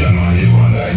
Come on, you want that?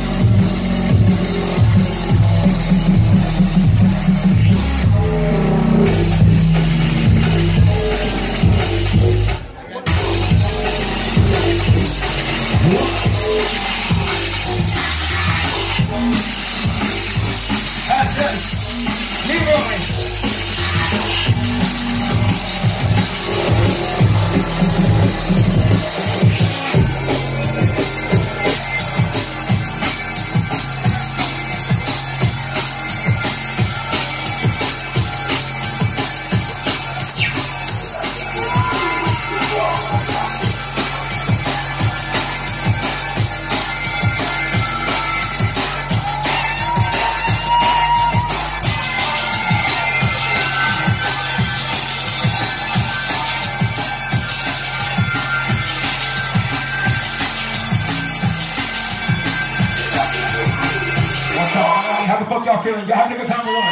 How the fuck y'all feeling? Y'all having a good time or what? I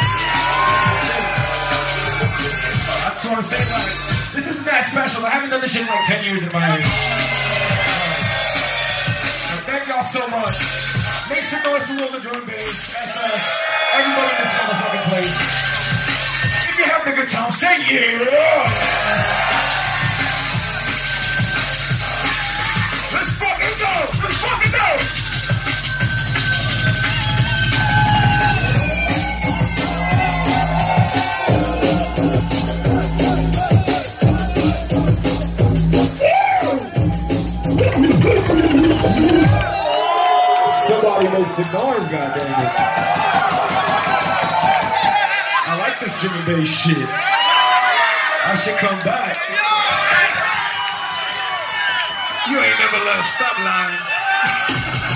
just want to say, like, this is mad special. I haven't done this shit in like 10 years in my life. Thank y'all so much. Make some noise for World of Drum Bass. That's us. Everybody in this motherfucking place. If you're having a good time, say yeah. Somebody make some noise, goddammit. I like this Jimmy Bass shit. I should come back. You ain't never left. Stop lying.